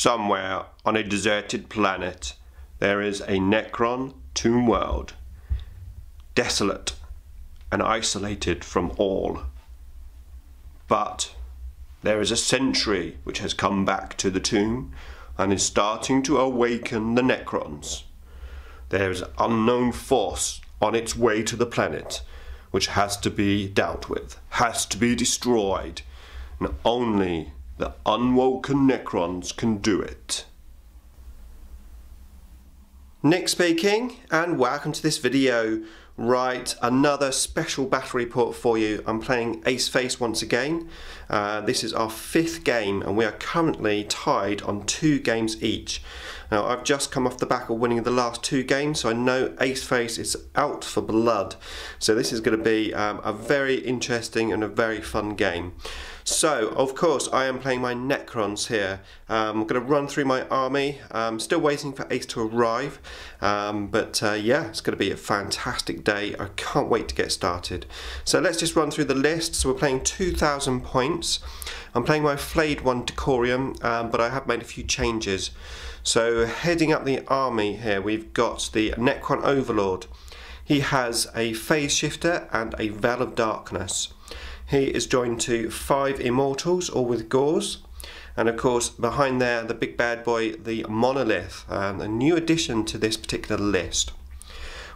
Somewhere on a deserted planet, there is a Necron tomb world, desolate and isolated from all. But there is a sentry which has come back to the tomb and is starting to awaken the Necrons. There is an unknown force on its way to the planet which has to be dealt with, has to be destroyed, and only the unwoken Necrons can do it. Nick speaking, and welcome to this video. Right, another special battle report for you. I'm playing Ace Face once again. Uh, this is our fifth game, and we are currently tied on two games each. Now, I've just come off the back of winning the last two games, so I know Ace Face is out for blood. So this is going to be um, a very interesting and a very fun game. So, of course, I am playing my Necrons here. Um, I'm going to run through my army. I'm still waiting for Ace to arrive. Um, but uh, yeah, it's going to be a fantastic day. I can't wait to get started. So let's just run through the list. So we're playing 2,000 points. I'm playing my Flayed One Decurion, um, but I have made a few changes. So heading up the army here, we've got the Necron Overlord. He has a Phase Shifter and a Veil of Darkness. He is joined to five Immortals, all with Gauss. And of course, behind there, the big bad boy, the Monolith, um, a new addition to this particular list.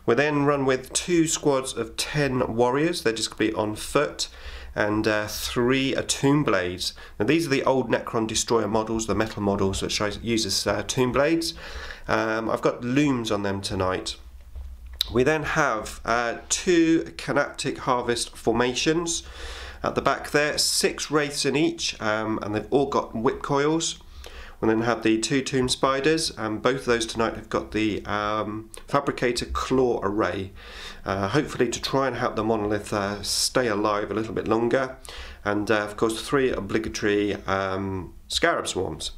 We then run with two squads of 10 warriors, they're just going to be on foot, and uh, three Tomb Blades. Now, these are the old Necron Destroyer models, the metal models that uses uh, Tomb Blades. Um, I've got looms on them tonight. We then have uh, two Canoptek Harvest formations. At the back there, six wraiths in each, um, and they've all got whip coils. We then have the two tomb spiders, and both of those tonight have got the um, fabricator claw array, uh, hopefully to try and help the monolith uh, stay alive a little bit longer. And uh, of course, three obligatory um, scarab swarms.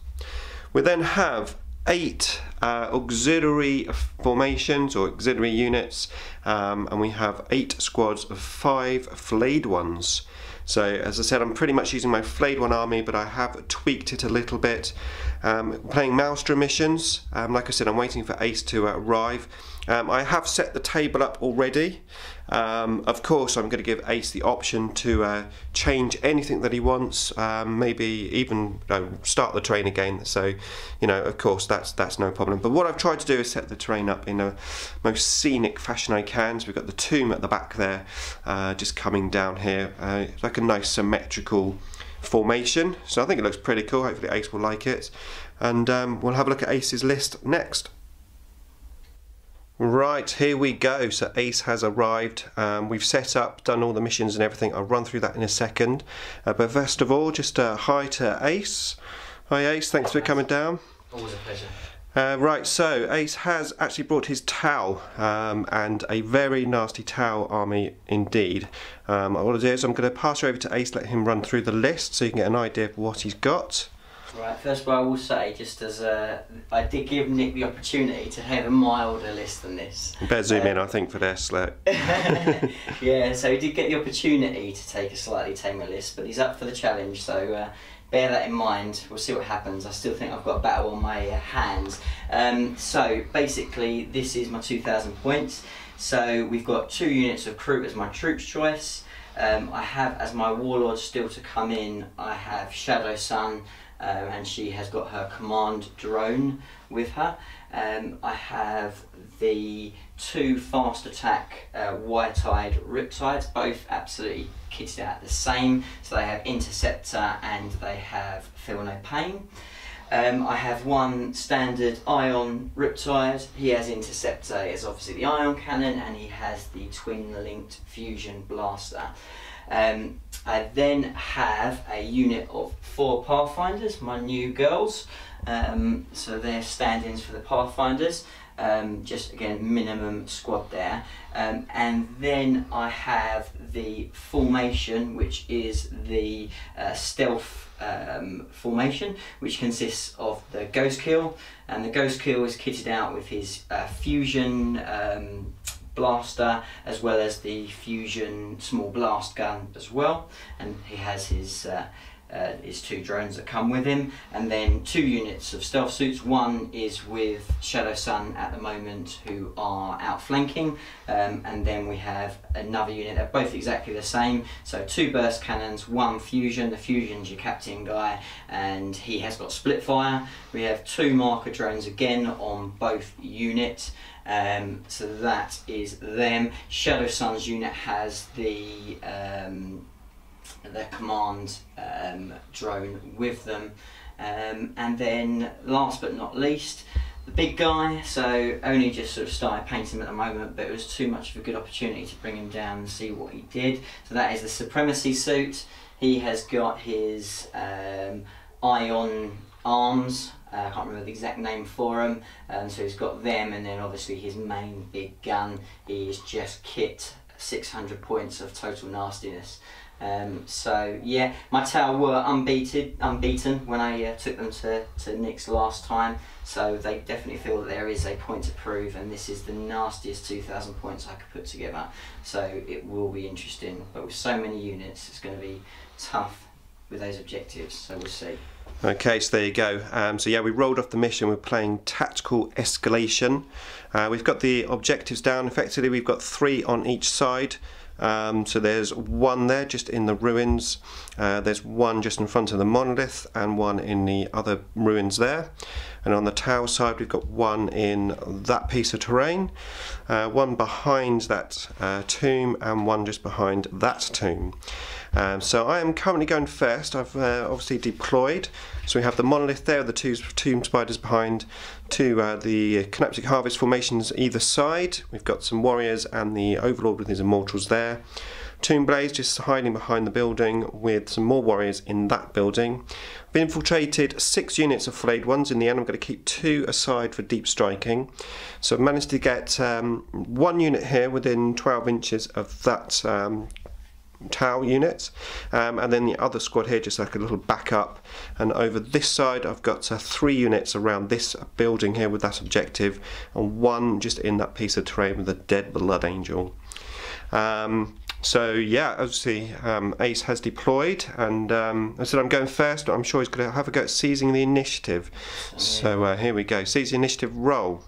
We then have eight uh, auxiliary formations or auxiliary units, um, and we have eight squads of five flayed ones. So as I said, I'm pretty much using my Flayed One army, but I have tweaked it a little bit. Um, playing Maelstrom missions. Um, like I said, I'm waiting for Ace to uh, arrive. Um, I have set the table up already. Um, of course, I'm going to give Ace the option to uh, change anything that he wants, um, maybe even you know, start the train again. So, you know, of course, that's that's no problem. But what I've tried to do is set the terrain up in the most scenic fashion I can. So we've got the tomb at the back there, uh, just coming down here, uh, like a nice symmetrical formation. So I think it looks pretty cool. Hopefully Ace will like it. And um, we'll have a look at Ace's list next. Right, here we go. So Ace has arrived. Um, we've set up, done all the missions and everything. I'll run through that in a second. Uh, but first of all, just uh, hi to Ace. Hi Ace, thanks for coming down. Always a pleasure. Uh, right, so Ace has actually brought his Tau, um, and a very nasty Tau army indeed. Um, what I'll do is I'm going to pass you over to Ace, let him run through the list so you can get an idea of what he's got. Right, first of all, I will say, just as a, I did give Nick the opportunity to have a milder list than this. You better zoom um, in, I think, for this. Look. yeah, so he did get the opportunity to take a slightly tamer list, but he's up for the challenge, so uh, bear that in mind. We'll see what happens. I still think I've got a battle on my uh, hands. Um, so basically, this is my 2,000 points. So we've got two units of Kroot as my troops choice. Um, I have as my warlord still to come in. I have Shadowsun um, and she has got her command drone with her. Um, I have the two fast attack uh, white-eyed riptides, both absolutely kitted out the same. So they have interceptor and they have feel no pain. Um, I have one standard ion riptide. He has interceptor, is obviously the ion cannon, and he has the twin linked fusion blaster. Um, I then have a unit of four Pathfinders, my new girls. Um, so they're stand-ins for the Pathfinders. Um, just again minimum squad there um, and then I have the formation which is the uh, stealth um, formation which consists of the Ghostkeel and the Ghostkeel is kitted out with his uh, fusion um, blaster as well as the fusion small blast gun as well and he has his uh, uh, is two drones that come with him, and then two units of stealth suits. One is with Shadowsun at the moment, who are outflanking, um, and then we have another unit. They're both exactly the same. So two burst cannons, one fusion. The fusion's your captain guy, and he has got split fire. We have two marker drones again on both units. Um, so that is them. Shadowsun's unit has the um, their command um, drone with them. Um, and then last but not least, the big guy, so only just sort of started painting him at the moment, but it was too much of a good opportunity to bring him down and see what he did. So that is the Supremacy suit. He has got his um, ion arms, uh, I can't remember the exact name for them, um, so he's got them, and then obviously his main big gun is just kit 600 points of total nastiness. Um, so yeah, my Tau were unbeaten, unbeaten when I uh, took them to, to Nick's last time. So they definitely feel that there is a point to prove, and this is the nastiest 2,000 points I could put together. So it will be interesting, but with so many units, it's going to be tough with those objectives. So we'll see. Okay, so there you go. Um, so yeah, we rolled off the mission. We're playing tactical escalation. Uh, we've got the objectives down. Effectively, we've got three on each side. Um, so there's one there just in the ruins, uh, there's one just in front of the monolith and one in the other ruins there. And on the Tau side we've got one in that piece of terrain, uh, one behind that uh, tomb and one just behind that tomb. Um, so I am currently going first. I've uh, obviously deployed. So we have the monolith there, the two tomb spiders behind, to uh, the Canoptek Harvest formations either side. We've got some warriors and the Overlord with his immortals there. Tomb Blades just hiding behind the building with some more warriors in that building. I've infiltrated six units of flayed ones. In the end, I'm going to keep two aside for deep striking. So I've managed to get um, one unit here within 12 inches of that um, Tau units um, and then the other squad here just like a little backup and over this side I've got uh, three units around this building here with that objective and one just in that piece of terrain with a dead blood angel um, so yeah obviously um, Ace has deployed and um, I said I'm going first but I'm sure he's going to have a go at seizing the initiative so uh, here we go seize the initiative roll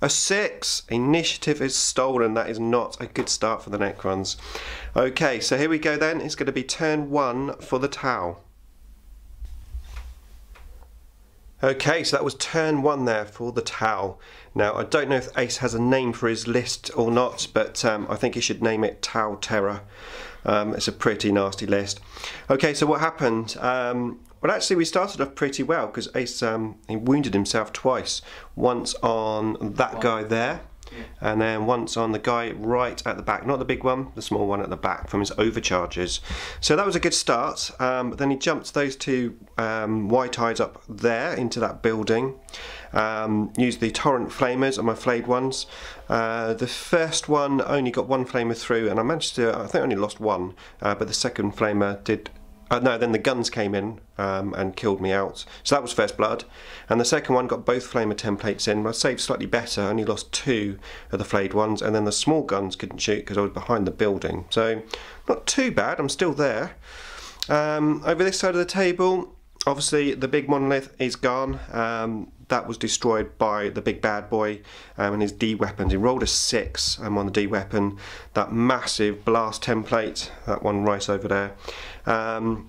a six. Initiative is stolen. That is not a good start for the Necrons. Okay, so here we go then. It's going to be turn one for the Tau. Okay, so that was turn one there for the Tau. Now, I don't know if Ace has a name for his list or not, but um, I think he should name it Tau Terror. Um, it's a pretty nasty list. Okay, so what happened? Um, well, actually, we started off pretty well because Ace um, he wounded himself twice. Once on that guy there, and then once on the guy right at the back, not the big one, the small one at the back from his overcharges. So that was a good start. Um, but then he jumped those two um, white eyes up there into that building. Um, used the torrent flamers on my flayed ones. Uh, the first one only got one flamer through, and I managed to. I think I only lost one, uh, but the second flamer did uh, no, then the guns came in um, and killed me out. So that was first blood. And the second one got both flamer templates in. I saved slightly better, only lost two of the flayed ones. And then the small guns couldn't shoot because I was behind the building. So not too bad, I'm still there. Um, over this side of the table, obviously the big monolith is gone. Um, that was destroyed by the big bad boy um, and his D weapons. He rolled a six um, on the D weapon. That massive blast template, that one right over there. Um,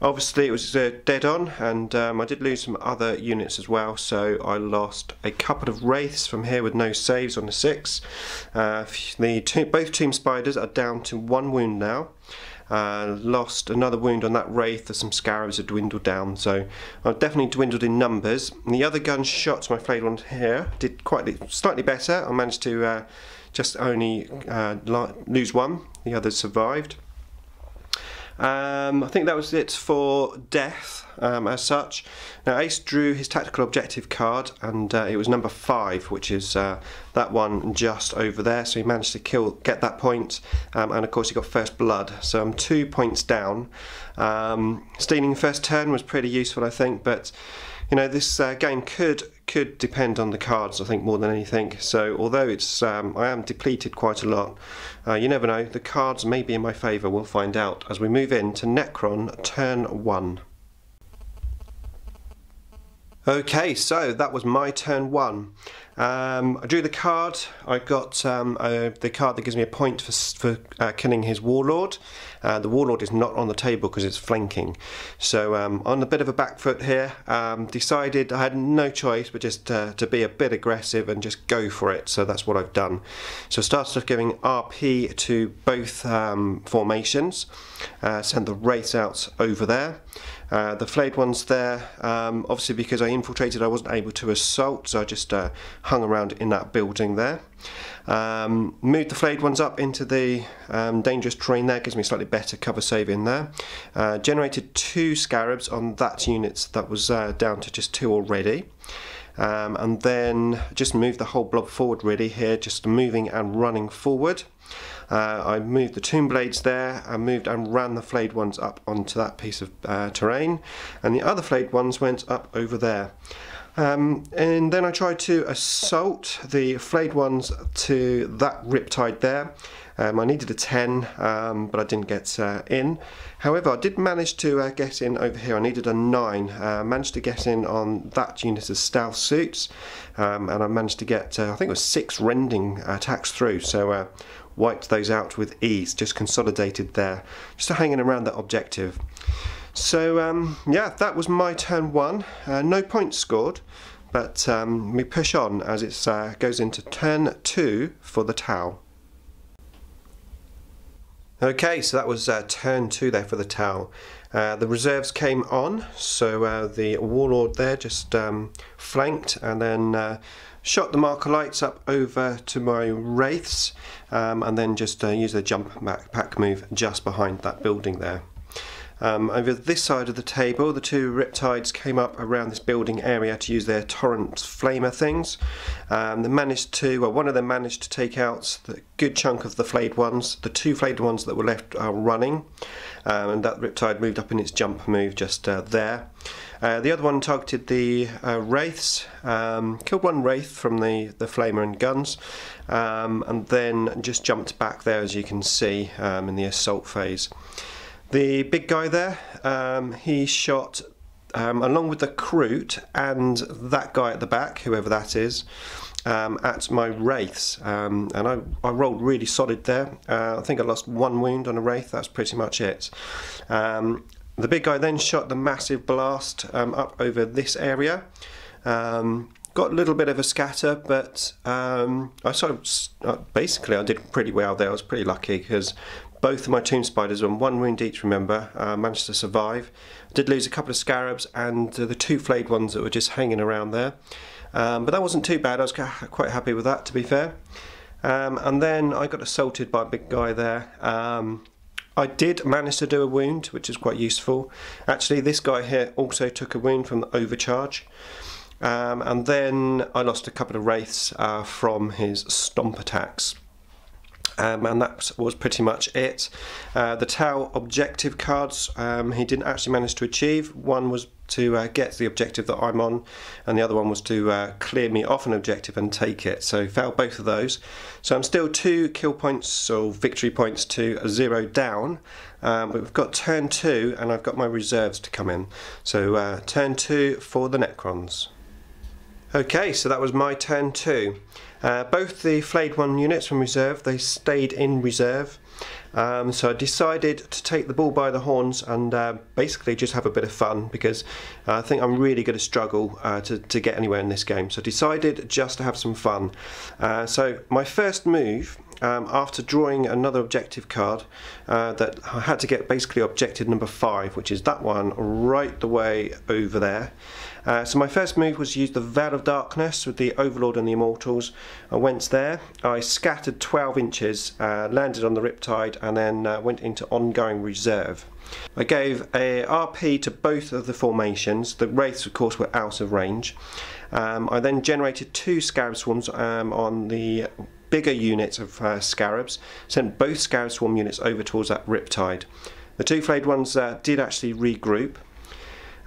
obviously it was uh, dead on and um, I did lose some other units as well so I lost a couple of wraiths from here with no saves on the six uh, the two, both tomb spiders are down to one wound now uh, lost another wound on that Wraith as some Scarabs have dwindled down, so I've definitely dwindled in numbers. And the other gun shots, my flayed one here, did quite slightly better. I managed to uh, just only uh, lose one, the others survived. Um, I think that was it for death um, as such. Now Ace drew his tactical objective card and uh, it was number 5 which is uh, that one just over there so he managed to kill get that point um, and of course he got first blood so I'm two points down. Um, stealing first turn was pretty useful I think but you know, this uh, game could could depend on the cards, I think, more than anything. So, although it's um, I am depleted quite a lot, uh, you never know. The cards may be in my favour. We'll find out as we move into Necron turn one. Okay, so that was my turn one. Um, I drew the card. I got um, the card that gives me a point for, for uh, killing his warlord. Uh, the warlord is not on the table because it's flanking. So um, on a bit of a back foot here, um, decided I had no choice but just uh, to be a bit aggressive and just go for it. So that's what I've done. So I started off giving RP to both um, formations. Uh, sent the wraiths out over there. Uh, the flayed ones there, um, obviously because I infiltrated I wasn't able to assault so I just uh, hung around in that building there. Um, moved the flayed ones up into the um, dangerous terrain there, gives me slightly better cover save in there. Uh, generated two scarabs on that unit that was uh, down to just two already. Um, and then just moved the whole blob forward really here, just moving and running forward. Uh, I moved the tomb blades there, I moved and ran the flayed ones up onto that piece of uh, terrain, and the other flayed ones went up over there. Um, and then I tried to assault the flayed ones to that riptide there. Um, I needed a 10, um, but I didn't get uh, in. However, I did manage to uh, get in over here. I needed a 9. Uh, managed to get in on that unit of stealth suits, um, and I managed to get, uh, I think it was 6 rending attacks through. So uh, wiped those out with ease, just consolidated there, just hanging around that objective. So um, yeah, that was my turn one. Uh, no points scored, but um, we push on as it uh, goes into turn two for the Tau. Okay, so that was uh, turn two there for the Tau. Uh, the reserves came on, so uh, the Warlord there just um, flanked and then uh, shot the marker lights up over to my wraiths um, and then just uh, use the jump pack move just behind that building there. Um, over this side of the table, the two Riptides came up around this building area to use their torrent flamer things. Um, they managed to, well, one of them managed to take out the good chunk of the flayed ones. The two flayed ones that were left are running, um, and that Riptide moved up in its jump move just uh, there. Uh, the other one targeted the uh, wraiths, um, killed one wraith from the, the flamer and guns, um, and then just jumped back there as you can see um, in the assault phase. The big guy there, um, he shot um, along with the Kroot and that guy at the back, whoever that is, um, at my wraiths, um, and I, I rolled really solid there. Uh, I think I lost one wound on a wraith. That's pretty much it. Um, the big guy then shot the massive blast um, up over this area. Um, got a little bit of a scatter, but I sort of uh, basically I did pretty well there. I was pretty lucky because both of my tomb spiders on one wound each. Remember, uh, managed to survive. I did lose a couple of scarabs and uh, the two flayed ones that were just hanging around there, um, but that wasn't too bad. I was quite happy with that, to be fair. Um, and then I got assaulted by a big guy there. Um, I did manage to do a wound, which is quite useful. Actually, this guy here also took a wound from the overcharge. Um, and then I lost a couple of wraiths uh, from his stomp attacks. Um, and that was pretty much it. Uh, the Tau objective cards um, he didn't actually manage to achieve. One was to uh, get the objective that I'm on, and the other one was to uh, clear me off an objective and take it. So failed both of those. So I'm still two kill points or victory points to zero down. Um, but we've got turn two, and I've got my reserves to come in. So uh, turn two for the Necrons. Okay, so that was my turn too. Uh, both the flayed one units from reserve, they stayed in reserve. Um, so I decided to take the bull by the horns and uh, basically just have a bit of fun because I think I'm really going to struggle uh, to, to get anywhere in this game. So I decided just to have some fun. Uh, so my first move um, after drawing another objective card uh, that I had to get basically objective number five, which is that one right the way over there. Uh, so my first move was to use the Veil of Darkness with the Overlord and the Immortals. I went there, I scattered 12 inches, uh, landed on the Riptide and then uh, went into ongoing reserve. I gave a RP to both of the formations. The Wraiths of course were out of range. Um, I then generated two Scarab Swarms um, on the bigger units of uh, Scarabs, sent both Scarab Swarm units over towards that Riptide. The two flayed ones uh, did actually regroup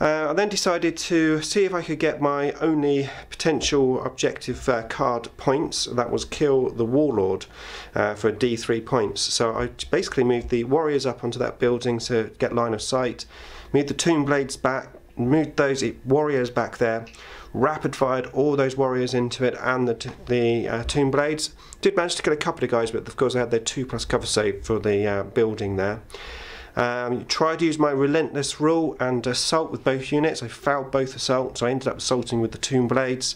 Uh, I then decided to see if I could get my only potential objective uh, card points. That was kill the Warlord uh, for D3 points. So I basically moved the Warriors up onto that building to get line of sight, moved the Tomb Blades back, moved those Warriors back there, rapid fired all those Warriors into it and the, the uh, Tomb Blades. Did manage to get a couple of guys, but of course they had their 2 plus cover save for the uh, building there. Um, tried to use my relentless rule and assault with both units. I failed both assaults. I ended up assaulting with the tomb blades.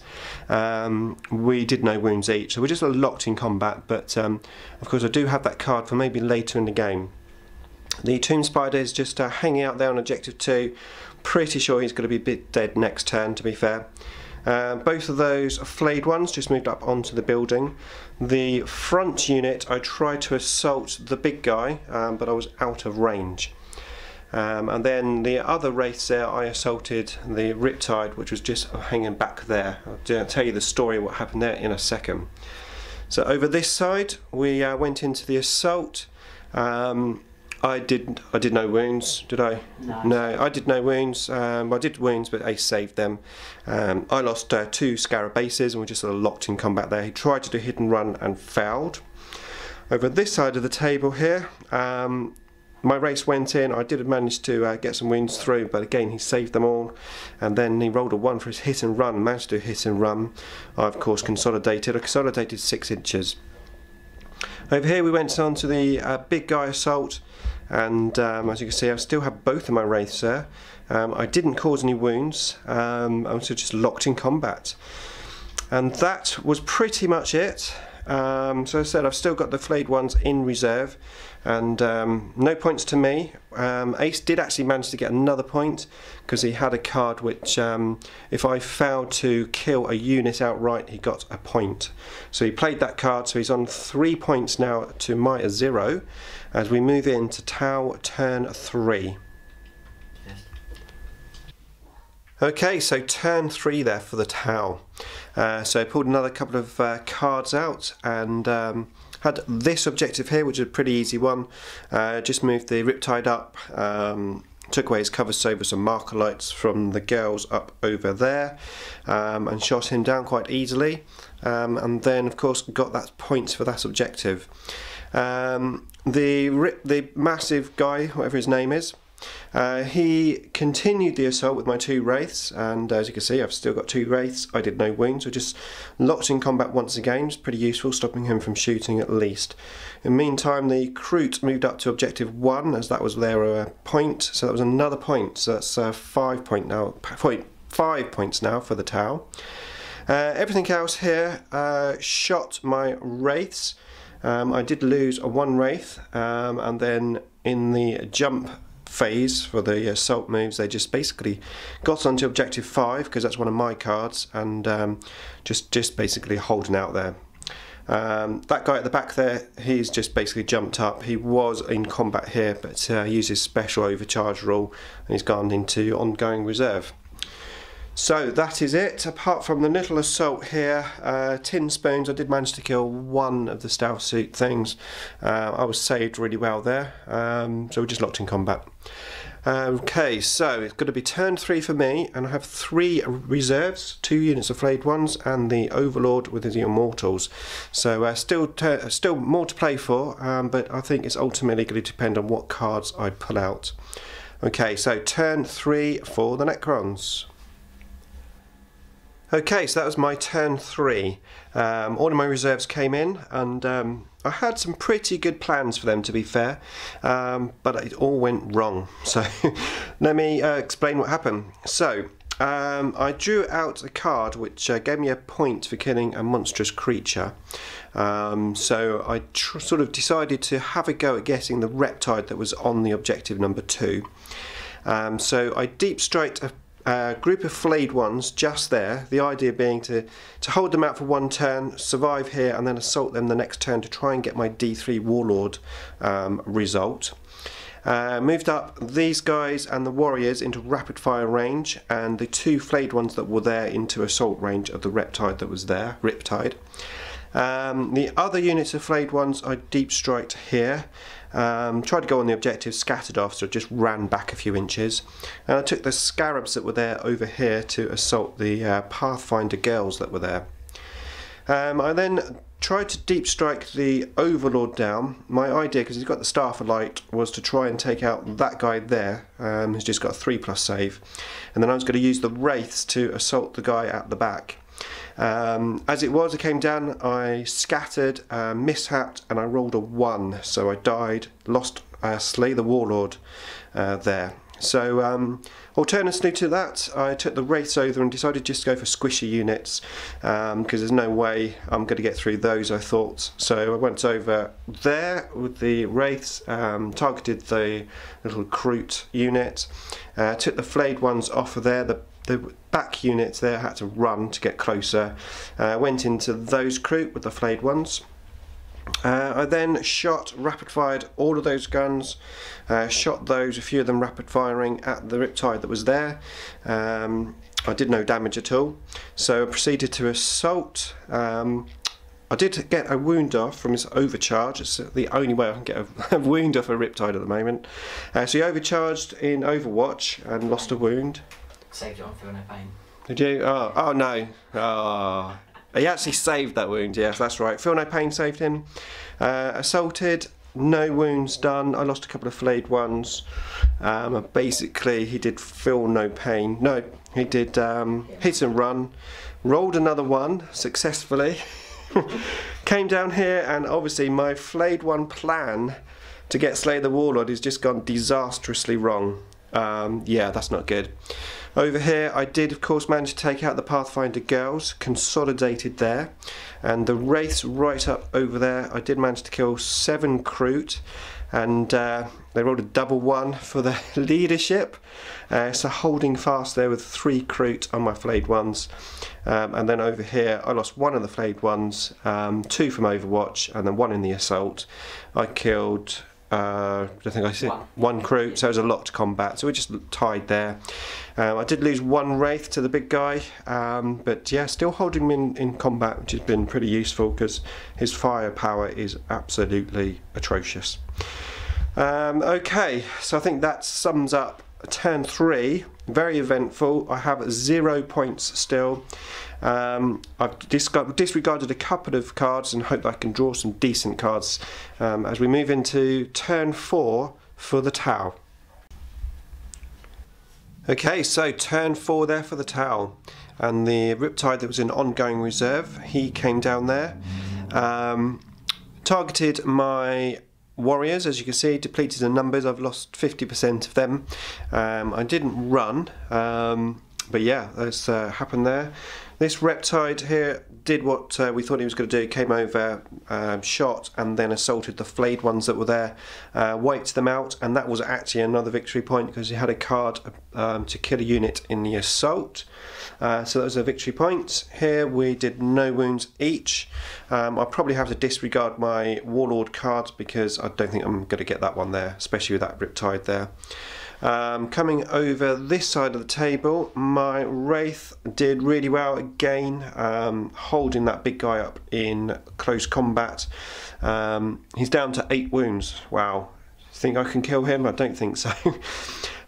Um, we did no wounds each, so we're just locked in combat. But um, of course, I do have that card for maybe later in the game. The tomb spider is just uh, hanging out there on objective two. Pretty sure he's going to be bit dead next turn, to be fair. Uh, both of those flayed ones just moved up onto the building. The front unit, I tried to assault the big guy, um, but I was out of range. Um, and then the other wraiths there, I assaulted the Riptide, which was just hanging back there. I'll tell you the story of what happened there in a second. So over this side, we uh, went into the assault. Um, I did. I did no wounds. Did I? No. No, I did no wounds. Um, I did wounds, but Ace saved them. Um, I lost uh, two Scarabases and we just sort of locked in combat there. He tried to do hit and run and failed. Over this side of the table here, um, my wraiths went in. I did manage to uh, get some wounds through, but again he saved them all. And then he rolled a one for his hit and run. Managed to hit and run. I of course consolidated. I consolidated six inches. Over here we went on to the uh, big guy assault and um, as you can see I still have both of my wraiths there. Um, I didn't cause any wounds, um, I was just locked in combat. And that was pretty much it. Um, so I said, I've still got the flayed ones in reserve, and um, no points to me. Um, Ace did actually manage to get another point because he had a card which, um, if I failed to kill a unit outright, he got a point. So he played that card, so he's on three points now to my zero as we move into Tau turn three. Okay, so turn three there for the Tau. Uh, so I pulled another couple of uh, cards out and um, had this objective here, which is a pretty easy one. Uh, just moved the Riptide up, um, took away his cover with some marker lights from the girls up over there, um, and shot him down quite easily. Um, and then, of course, got that point for that objective. Um, the the massive guy, whatever his name is, uh, he continued the assault with my two wraiths, and as you can see, I've still got two wraiths. I did no wounds, so just locked in combat once again. It's pretty useful, stopping him from shooting at least. In the meantime, the Kroot moved up to objective one, as that was their uh, point. So that was another point. So that's uh, five point now. Point five points now for the Tau. Uh, everything else here uh, shot my wraiths. Um, I did lose a one wraith, um, and then in the jump phase for the assault moves. They just basically got onto objective 5 because that's one of my cards and um, just just basically holding out there. Um, that guy at the back there he's just basically jumped up. He was in combat here but uh, uses special overcharge rule and he's gone into ongoing reserve so that is it. Apart from the little assault here, uh, tin spoons, I did manage to kill one of the stealth suit things. Uh, I was saved really well there, um, so we're just locked in combat. Okay, so it's going to be turn three for me, and I have three reserves, two units of flayed ones, and the Overlord with the Immortals. So uh, still, still more to play for, um, but I think it's ultimately going to depend on what cards I pull out. Okay, so turn three for the Necrons. Okay, so that was my turn three. Um, all of my reserves came in, and um, I had some pretty good plans for them, to be fair, um, but it all went wrong. So let me uh, explain what happened. So um, I drew out a card which uh, gave me a point for killing a monstrous creature. Um, so I sort of decided to have a go at getting the Riptide that was on the objective number two. Um, so I deep striked a a group of flayed ones just there. The idea being to, to hold them out for one turn, survive here, and then assault them the next turn to try and get my D3 Warlord um, result. Uh, moved up these guys and the warriors into rapid fire range, and the two flayed ones that were there into assault range of the Riptide that was there, Riptide. Um, the other units of flayed ones I deep striked here. Um, tried to go on the objective, scattered off, so just ran back a few inches. And I took the scarabs that were there over here to assault the uh, Pathfinder girls that were there. Um, I then tried to deep strike the Overlord down. My idea, because he's got the Staff of Light, was to try and take out that guy there, um, who's just got a 3 plus save. And then I was going to use the Wraiths to assault the guy at the back. Um, as it was, I came down, I scattered, uh, mishapped, and I rolled a 1. So I died, lost uh, Slay the Warlord uh, there. So, um, alternatively to that, I took the Wraiths over and decided just to go for squishy units because um, there's no way I'm going to get through those, I thought. So, I went over there with the Wraiths, um, targeted the little Kroot unit, uh, took the flayed ones off of there. The, the back units there had to run to get closer. Uh, went into those Kroot with the flayed ones. Uh, I then shot, rapid fired all of those guns, uh, shot those, a few of them rapid firing at the Riptide that was there. Um, I did no damage at all, so I proceeded to assault. Um, I did get a wound off from his overcharge. It's the only way I can get a, a wound off a Riptide at the moment. Uh, so he overcharged in Overwatch and lost a wound. Saved it on No Pain. Did you? Oh, oh no. Oh. He actually saved that wound, yes, that's right. Feel No Pain saved him. Uh, assaulted, no wounds done. I lost a couple of flayed ones. Um, basically, he did feel no pain. No, he did um, hit and run. Rolled another one successfully. Came down here, and obviously, my flayed one plan to get Slay the Warlord has just gone disastrously wrong. Um, yeah, that's not good. Over here I did of course manage to take out the Pathfinder girls, consolidated there, and the Wraiths right up over there I did manage to kill seven Kroot. And uh, they rolled a double one for the leadership. Uh, so holding fast there with three Kroot on my flayed ones. Um, and then over here I lost one of the flayed ones um, two from Overwatch and then one in the assault. I killed uh, I think I said one, one Kroot, so it was a lot to combat. So we just tied there. Um, I did lose one Wraith to the big guy, um, but yeah, still holding him in, in combat, which has been pretty useful because his firepower is absolutely atrocious. Um, okay, so I think that sums up turn three. Very eventful. I have zero points still. Um, I've disregarded a couple of cards and hope that I can draw some decent cards um, as we move into turn four for the Tau. Okay, so turn four there for the Tau. And the Riptide that was in ongoing reserve, he came down there. Um, targeted my warriors, as you can see, depleted in numbers. I've lost 50% of them. Um, I didn't run, um, but yeah, that's uh, happened there. This Riptide here did what uh, we thought he was going to do, came over, um, shot, and then assaulted the flayed ones that were there, uh, wiped them out, and that was actually another victory point because he had a card um, to kill a unit in the assault. Uh, so that was a victory point. Here we did no wounds each. Um, I probably have to disregard my Warlord card because I don't think I'm going to get that one there, especially with that Riptide there. Um, coming over this side of the table, my Wraith did really well again, um, holding that big guy up in close combat. Um, he's down to eight wounds. Wow. Think I can kill him? I don't think so.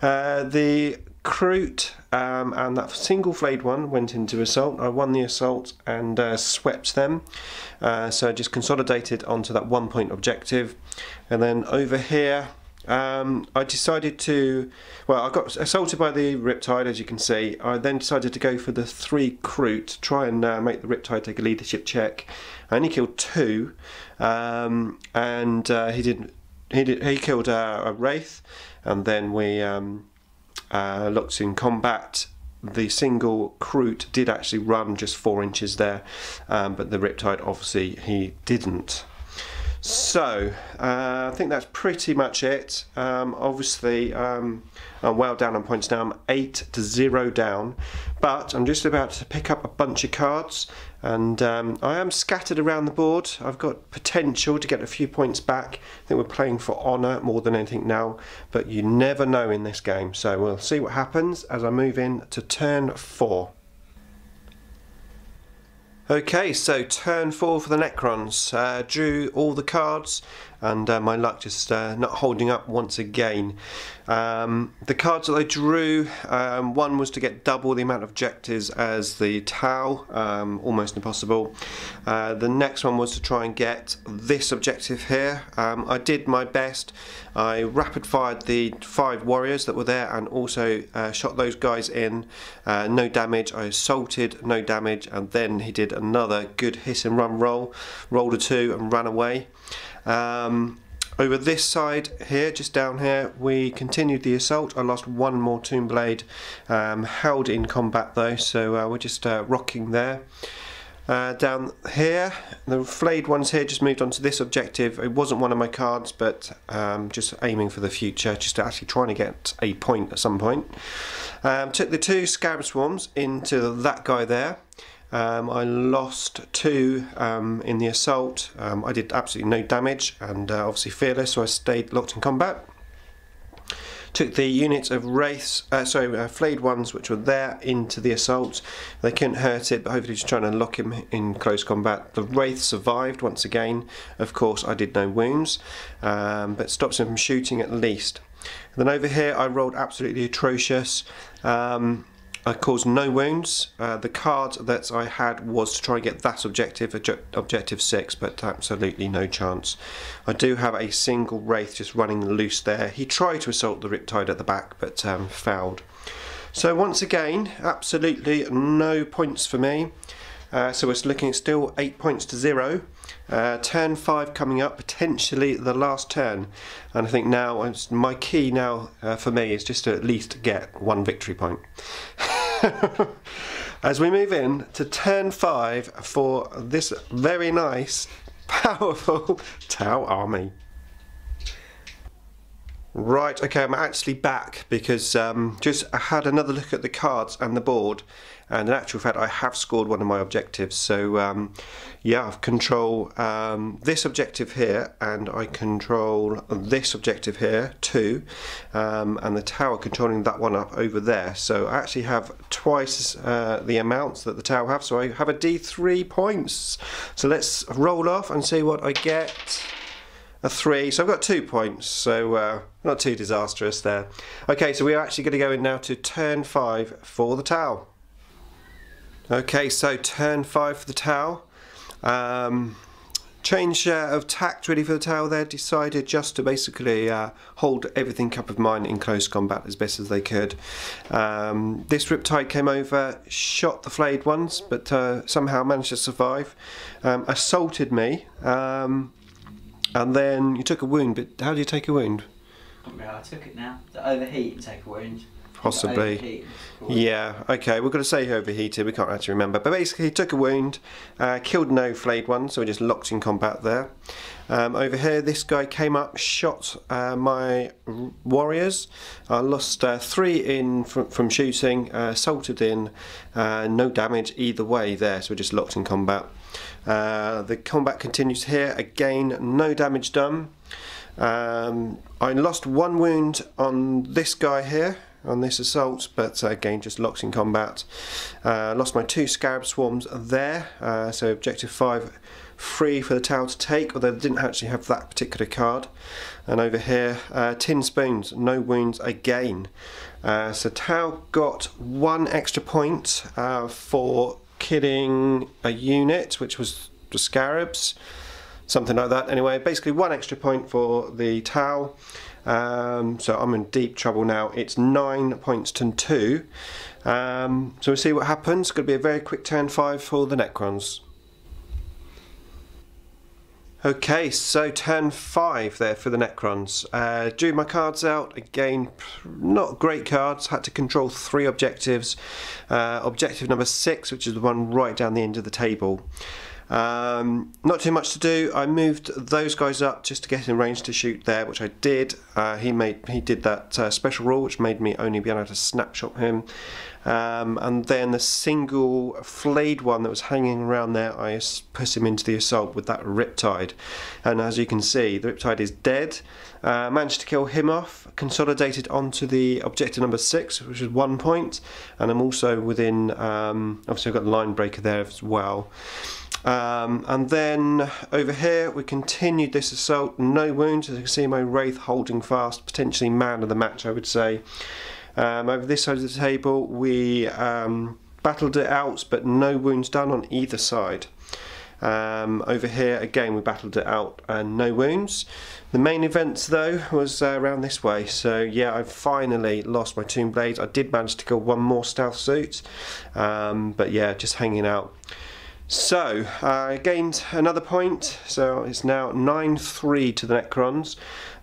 uh, the Kroot um, and that single flayed one went into assault. I won the assault and uh, swept them. Uh, so I just consolidated onto that one point objective. And then over here, um, I decided to, well, I got assaulted by the Riptide, as you can see. I then decided to go for the three Kroot, try and uh, make the Riptide take a leadership check. I only killed two, um, and uh, he did. He did. He killed a wraith, and then we um, uh, looked in combat. The single Kroot did actually run just four inches there, um, but the Riptide obviously he didn't. So, uh, I think that's pretty much it. Um, obviously, um, I'm well down on points now. I'm 8 to 0 down. But I'm just about to pick up a bunch of cards. And um, I am scattered around the board. I've got potential to get a few points back. I think we're playing for honour more than anything now. But you never know in this game. So we'll see what happens as I move in to turn 4. Okay, so turn four for the Necrons. Uh, drew all the cards, and uh, my luck just uh, not holding up once again. Um, the cards that I drew, um, one was to get double the amount of objectives as the Tau, um, almost impossible. Uh, the next one was to try and get this objective here. Um, I did my best. I rapid fired the five warriors that were there and also uh, shot those guys in. Uh, no damage. I assaulted, no damage, and then he did another good hit and run roll, rolled a two and ran away. Um, over this side here, just down here, we continued the assault. I lost one more Tomb Blade, um, held in combat though, so uh, we're just uh, rocking there. Uh, down here, the flayed ones here just moved on to this objective. It wasn't one of my cards, but um, just aiming for the future, just actually trying to get a point at some point. Um, took the two Scarab Swarms into that guy there. Um, I lost two um, in the assault. Um, I did absolutely no damage and uh, obviously fearless, so I stayed locked in combat. Took the units of wraiths, uh, sorry, uh, flayed ones which were there into the assault. They couldn't hurt it, but hopefully just trying to lock him in close combat. The wraith survived once again. Of course, I did no wounds, um, but stops him from shooting at least. And then over here, I rolled absolutely atrocious. Um, I caused no wounds. Uh, the card that I had was to try and get that objective, objective 6, but absolutely no chance. I do have a single Wraith just running loose there. He tried to assault the Riptide at the back, but um, failed. So once again, absolutely no points for me. Uh, so we're looking still 8 points to 0. Uh, turn 5 coming up, potentially the last turn. And I think now, my key now uh, for me is just to at least get one victory point. As we move in to turn 5 for this very nice, powerful Tau army. Right, okay, I'm actually back because um, just I had another look at the cards and the board and in actual fact I have scored one of my objectives. So um, yeah I control um, this objective here and I control this objective here too. Um, and the Tau controlling that one up over there. So I actually have twice uh, the amounts that the Tau have. So I have a D3 points. So let's roll off and see what I get. A three. So I've got two points, so uh, not too disastrous there. Okay, so we're actually going to go in now to turn five for the Tau. Okay, so turn five for the Tau. Um, change uh, of tact really for the Tau there. Decided just to basically uh, hold everything up of mine in close combat as best as they could. Um, this Riptide came over, shot the flayed ones, but uh, somehow managed to survive. Um, assaulted me. Um, and then you took a wound, but how do you take a wound? I took it now. To overheat and take a wound. Possibly. Yeah, okay, we're going to say he overheated, we can't actually remember. But basically, he took a wound, uh, killed no flayed one, so we're just locked in combat there. Um, over here, this guy came up, shot uh, my warriors. I lost uh, three in from, from shooting, uh, assaulted in, uh, no damage either way there, so we're just locked in combat. Uh, the combat continues here. Again, no damage done. Um, I lost one wound on this guy here, on this assault, but uh, again, just locked in combat. Uh, lost my two Scarab Swarms there, uh, so objective 5 free for the Tau to take, although they didn't actually have that particular card. And over here, uh, Tin Spoons, no wounds again. Uh, so Tau got one extra point for killing a unit, which was the Scarabs, something like that. Anyway, basically one extra point for the Tau. Um, so I'm in deep trouble now. It's nine points to two. Um, so we'll see what happens. It's going to be a very quick turn five for the Necrons. Okay, so turn five there for the Necrons. Uh, drew my cards out. Again, not great cards. Had to control three objectives. Uh, objective number six, which is the one right down the end of the table. Um, not too much to do. I moved those guys up just to get in range to shoot there, which I did. Uh, he made he did that uh, special rule, which made me only be able to snapshot him. Um, and then the single flayed one that was hanging around there, I put him into the assault with that Riptide. And as you can see, the Riptide is dead. Uh, managed to kill him off, consolidated onto the objective number six, which is one point. point, and I'm also within. Um, obviously, I've got the line breaker there as well. Um, and then over here we continued this assault, no wounds, as you can see my Wraith holding fast, potentially man of the match I would say. Um, over this side of the table we um, battled it out but no wounds done on either side. Um, over here again we battled it out and no wounds. The main event though was uh, around this way so yeah I finally lost my Tomb Blades. I did manage to kill one more stealth suit um, but yeah just hanging out. So, I gained another point, so it's now 9-3 to the Necrons.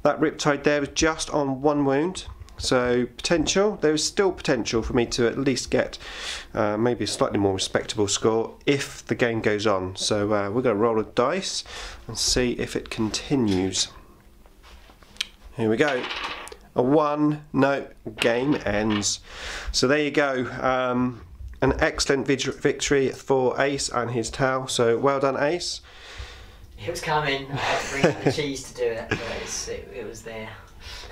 That Riptide there was just on one wound, so potential, there is still potential for me to at least get uh, maybe a slightly more respectable score if the game goes on. So uh, we're going to roll a dice and see if it continues. Here we go. A one, no, game ends. So there you go. Um, an excellent victory for Ace and his Tau. So well done, Ace. It was coming. I had to bring the cheese to do it, but it, it was there.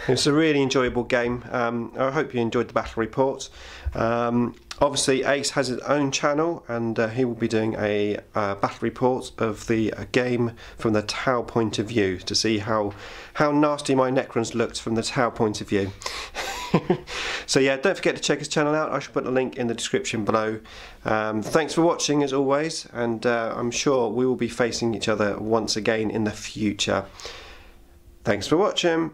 It was a really enjoyable game. Um, I hope you enjoyed the battle report. Um, obviously, Ace has his own channel, and uh, he will be doing a uh, battle report of the uh, game from the Tau point of view to see how how nasty my Necrons looked from the Tau point of view. so yeah, don't forget to check his channel out. I should put a link in the description below. Um, thanks for watching as always, and uh, I'm sure we will be facing each other once again in the future. Thanks for watching.